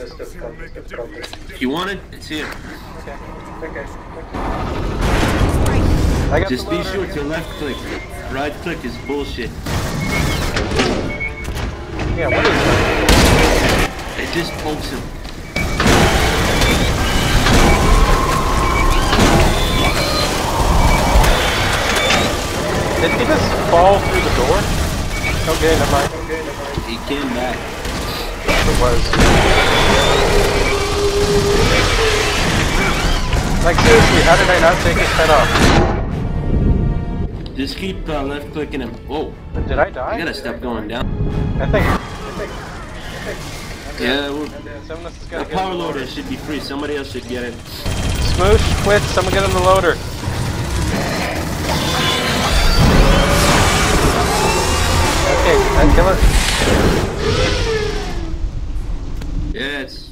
this difficulty. difficulty. If you want it, it's here. Okay. Okay. I Just be loader. sure to left click. Right click is bullshit. Yeah, what is that? It just pokes him. Did he just fall through the door? Okay, never mind. Okay, never mind. He came back. It was. Like seriously, how did I not take his head off? Just keep uh, left clicking him. Whoa, Did I die? I gotta stop going down. I think. I think. I think. Yeah, well, Someone else has the power the loader should be free. Somebody else should get it. Smoosh, quit. Someone get on the loader. Okay, I kill it. It's